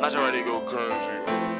Majority go crazy.